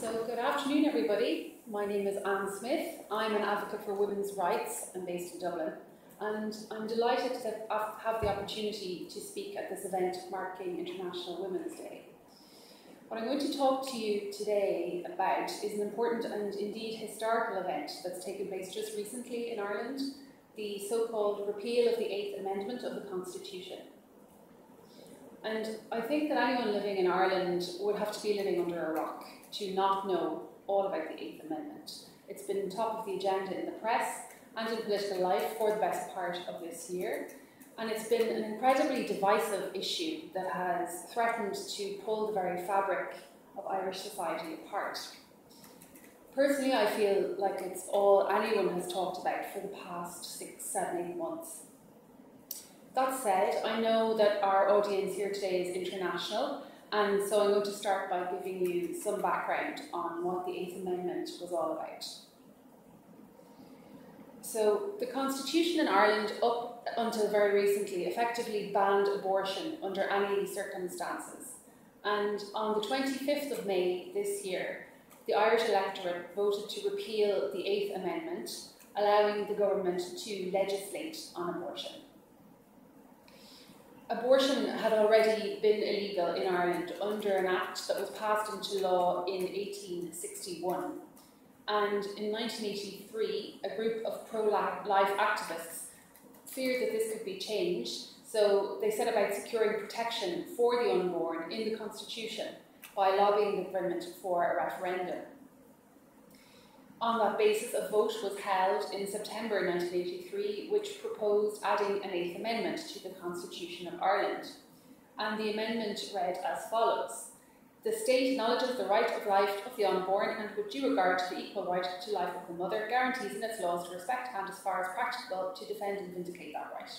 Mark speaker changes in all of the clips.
Speaker 1: So, good afternoon, everybody. My name is Anne Smith. I'm an advocate for women's rights. I'm based in Dublin. And I'm delighted to have the opportunity to speak at this event marking International Women's Day. What I'm going to talk to you today about is an important and indeed historical event that's taken place just recently in Ireland the so called repeal of the Eighth Amendment of the Constitution. And I think that anyone living in Ireland would have to be living under a rock to not know all about the Eighth Amendment. It's been top of the agenda in the press and in political life for the best part of this year. And it's been an incredibly divisive issue that has threatened to pull the very fabric of Irish society apart. Personally, I feel like it's all anyone has talked about for the past six, seven, eight months. That said, I know that our audience here today is international, and so I'm going to start by giving you some background on what the Eighth Amendment was all about. So, the Constitution in Ireland, up until very recently, effectively banned abortion under any circumstances. And on the 25th of May this year, the Irish electorate voted to repeal the Eighth Amendment, allowing the government to legislate on abortion. Abortion had already been illegal in Ireland under an act that was passed into law in 1861. And in 1983, a group of pro life activists feared that this could be changed, so they set about securing protection for the unborn in the Constitution by lobbying the government for a referendum. On that basis, a vote was held in September 1983, which proposed adding an Eighth Amendment to the Constitution of Ireland. And the amendment read as follows The state acknowledges the right of life of the unborn and, with due regard to the equal right to life of the mother, guarantees in its laws to respect and, as far as practicable, to defend and vindicate that right.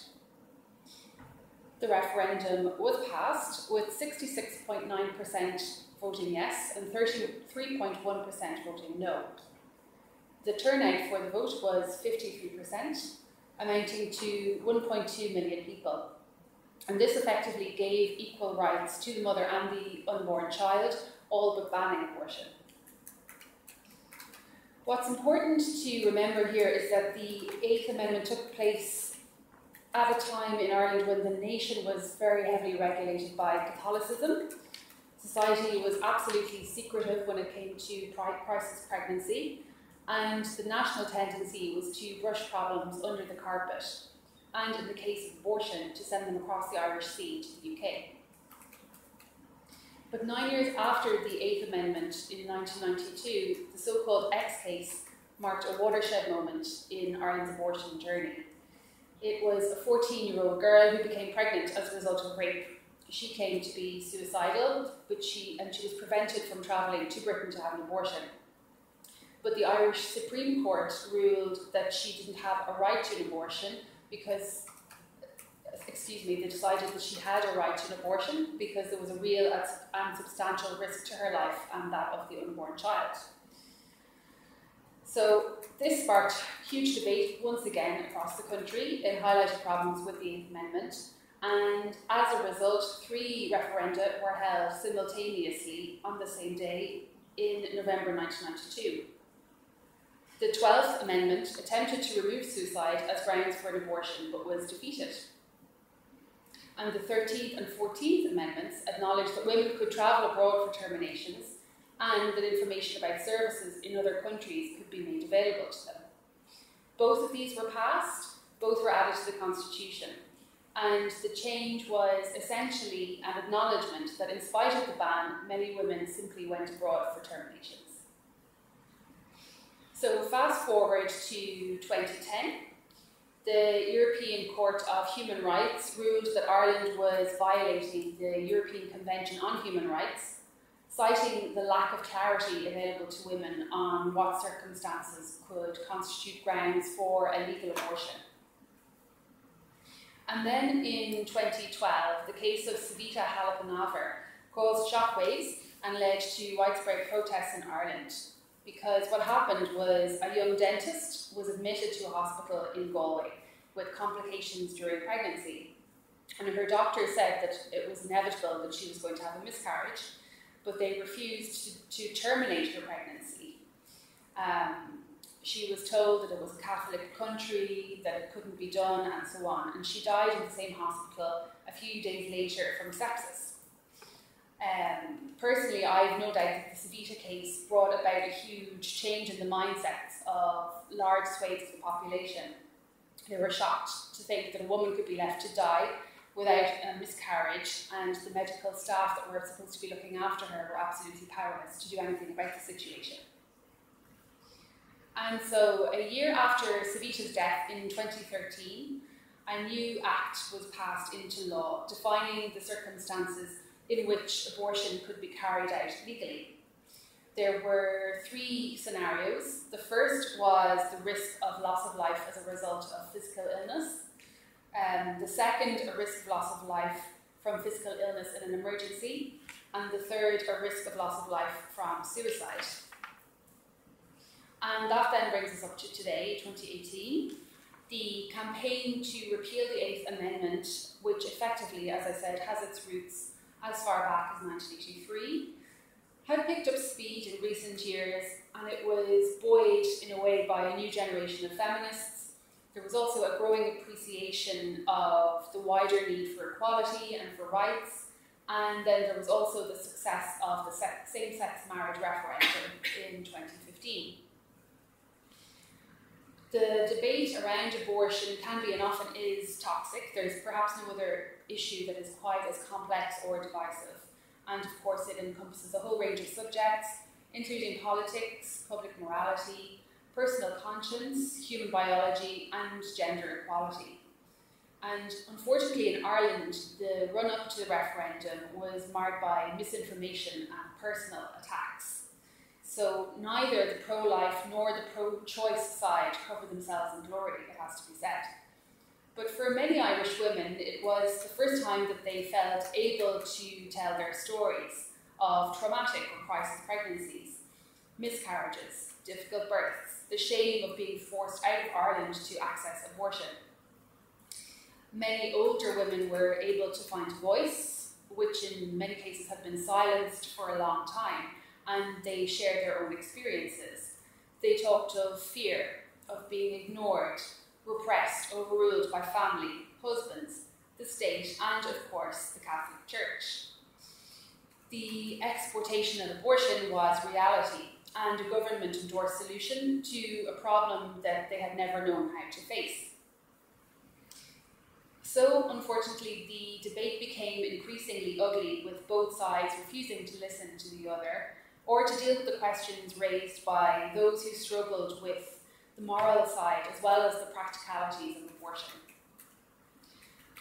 Speaker 1: The referendum was passed with 66.9% voting yes and 33.1% voting no. The turnout for the vote was 53%, amounting to 1.2 million people. And this effectively gave equal rights to the mother and the unborn child, all but banning abortion. What's important to remember here is that the Eighth Amendment took place at a time in Ireland when the nation was very heavily regulated by Catholicism. Society was absolutely secretive when it came to crisis pregnancy, and the national tendency was to brush problems under the carpet, and in the case of abortion, to send them across the Irish Sea to the UK. But nine years after the Eighth Amendment in 1992, the so called X case marked a watershed moment in Ireland's abortion journey. It was a 14 year old girl who became pregnant as a result of rape. She came to be suicidal, but she, and she was prevented from travelling to Britain to have an abortion but the Irish Supreme Court ruled that she didn't have a right to an abortion because, excuse me, they decided that she had a right to an abortion because there was a real and substantial risk to her life and that of the unborn child. So this sparked huge debate once again across the country. It highlighted problems with the Eighth Amendment, and as a result, three referenda were held simultaneously on the same day in November 1992. The 12th Amendment attempted to remove suicide as grounds for an abortion but was defeated. And the 13th and 14th Amendments acknowledged that women could travel abroad for terminations and that information about services in other countries could be made available to them. Both of these were passed, both were added to the Constitution, and the change was essentially an acknowledgement that in spite of the ban, many women simply went abroad for terminations. So fast forward to 2010, the European Court of Human Rights ruled that Ireland was violating the European Convention on Human Rights, citing the lack of clarity available to women on what circumstances could constitute grounds for a legal abortion. And then in 2012, the case of Savita Halappanavar caused shockwaves and led to widespread protests in Ireland because what happened was a young dentist was admitted to a hospital in Galway with complications during pregnancy. And her doctor said that it was inevitable that she was going to have a miscarriage. but they refused to, to terminate her pregnancy. Um, she was told that it was a Catholic country, that it couldn't be done, and so on. And she died in the same hospital a few days later from sepsis. Um, personally, I have no doubt that the Savita case brought about a huge change in the mindsets of large swathes of the population. They were shocked to think that a woman could be left to die without a miscarriage, and the medical staff that were supposed to be looking after her were absolutely powerless to do anything about the situation. And so, a year after Savita's death in 2013, a new act was passed into law defining the circumstances in which abortion could be carried out legally. There were three scenarios. The first was the risk of loss of life as a result of physical illness. Um, the second, a risk of loss of life from physical illness in an emergency. And the third, a risk of loss of life from suicide. And that then brings us up to today, 2018. The campaign to repeal the Eighth Amendment, which effectively, as I said, has its roots as far back as 1983, had picked up speed in recent years and it was buoyed in a way by a new generation of feminists. There was also a growing appreciation of the wider need for equality and for rights, and then there was also the success of the same sex marriage referendum in 2015. The debate around abortion can be and often is toxic. There's perhaps no other issue that is quite as complex or divisive. And of course, it encompasses a whole range of subjects, including politics, public morality, personal conscience, human biology, and gender equality. And unfortunately, in Ireland, the run up to the referendum was marred by misinformation and personal attacks. So neither the pro life nor the pro choice side cover themselves in glory, it has to be said. But for many Irish women, it was the first time that they felt able to tell their stories of traumatic or crisis pregnancies, miscarriages, difficult births, the shame of being forced out of Ireland to access abortion. Many older women were able to find a voice, which in many cases had been silenced for a long time, and they shared their own experiences. They talked of fear, of being ignored, repressed, overruled by family, husbands, the state, and of course the Catholic Church. The exportation of abortion was reality and a government endorsed solution to a problem that they had never known how to face. So, unfortunately, the debate became increasingly ugly, with both sides refusing to listen to the other or to deal with the questions raised by those who struggled with the moral side, as well as the practicalities of abortion.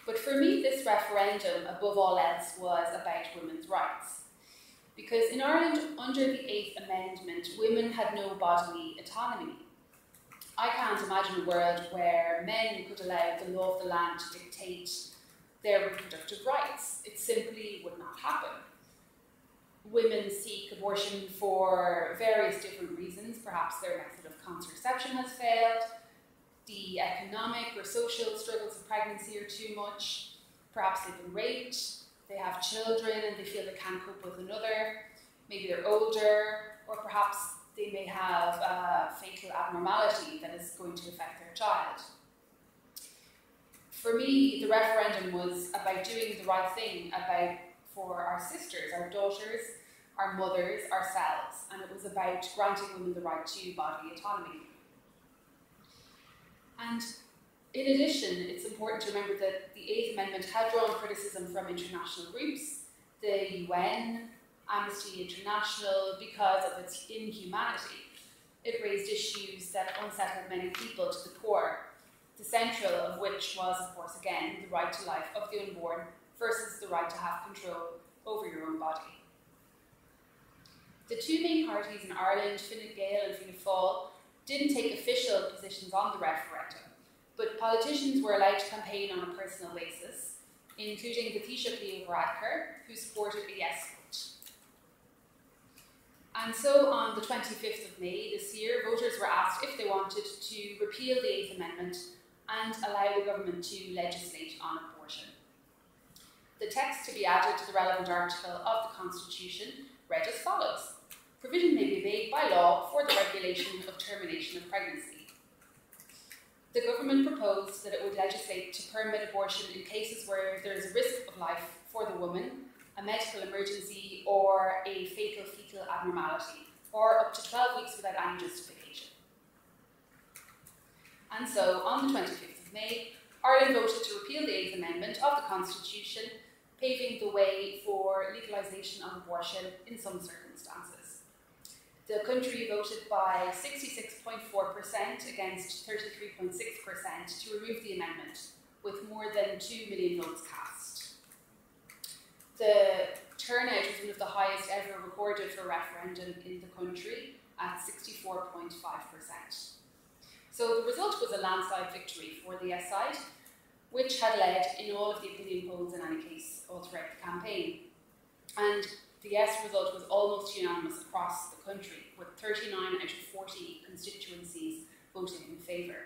Speaker 1: But for me, this referendum, above all else, was about women's rights. Because in Ireland, under the Eighth Amendment, women had no bodily autonomy. I can't imagine a world where men could allow the law of the land to dictate their reproductive rights. It simply would not happen women seek abortion for various different reasons. Perhaps their contraception has failed, the economic or social struggles of pregnancy are too much, perhaps they've been raped, they have children and they feel they can't cope with another, maybe they're older, or perhaps they may have a fatal abnormality that is going to affect their child. For me, the referendum was about doing the right thing about for our sisters, our daughters, our mothers, ourselves, and it was about granting women the right to bodily autonomy. And in addition, it's important to remember that the Eighth Amendment had drawn criticism from international groups, the UN, Amnesty International, because of its inhumanity. It raised issues that unsettled many people to the core, the central of which was, of course, again, the right to life of the unborn versus the right to have control over your own body. The two main parties in Ireland, Fine Gael and Fianna Fáil, didn't take official positions on the referendum, but politicians were allowed to campaign on a personal basis, including the Taoiseach Leo Varadkar, who supported a yes vote. And so on the 25th of May this year, voters were asked if they wanted to repeal the Eighth Amendment and allow the government to legislate on abortion. The text to be added to the relevant article of the Constitution read as follows. Provision may be made by law for the regulation of termination of pregnancy. The government proposed that it would legislate to permit abortion in cases where there is a risk of life for the woman, a medical emergency, or a fatal fetal abnormality, or up to 12 weeks without any justification. And so, on the 25th of May, Ireland voted to repeal the Eighth Amendment of the Constitution, paving the way for legalisation of abortion in some circumstances. The country voted by 66.4% against 33.6% to remove the amendment, with more than 2 million votes cast. The turnout was one of the highest ever recorded for a referendum in the country at 64.5%. So the result was a landslide victory for the yes side, which had led in all of the opinion polls in any case all throughout the campaign. And the yes result was almost unanimous across the country, with 39 out of 40 constituencies voting in favour.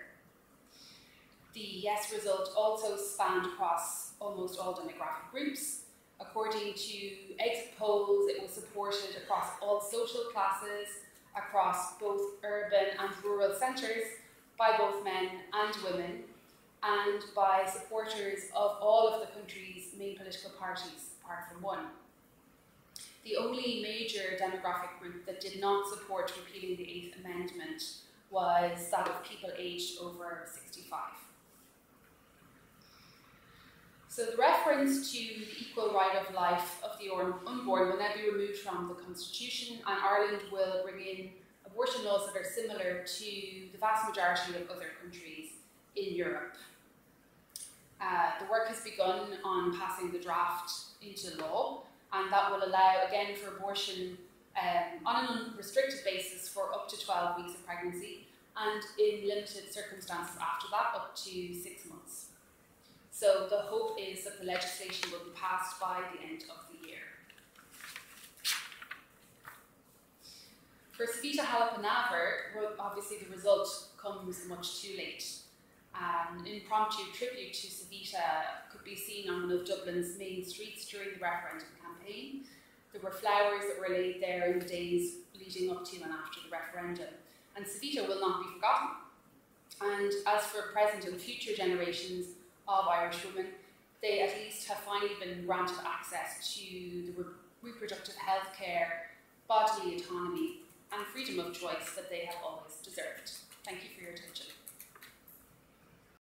Speaker 1: The yes result also spanned across almost all demographic groups. According to exit polls, it was supported across all social classes, across both urban and rural centres, by both men and women, and by supporters of all of the country's main political parties, apart from one. The only major demographic group that did not support repealing the Eighth Amendment was that of people aged over 65. So the reference to the equal right of life of the unborn will now be removed from the Constitution and Ireland will bring in abortion laws that are similar to the vast majority of other countries in Europe. Uh, the work has begun on passing the draft into law and that will allow, again, for abortion um, on an unrestricted basis for up to 12 weeks of pregnancy, and in limited circumstances after that, up to six months. So the hope is that the legislation will be passed by the end of the year. For Savita Halappanavar, obviously the result comes much too late. Um, an impromptu tribute to Savita could be seen on one of Dublin's main streets during the referendum campaign. There were flowers that were laid there in the days leading up to and after the referendum. And Savita will not be forgotten. And as for present and future generations of Irish women, they at least have finally been granted access to the re reproductive health care, bodily autonomy, and freedom of choice that they have always deserved. Thank you for your attention.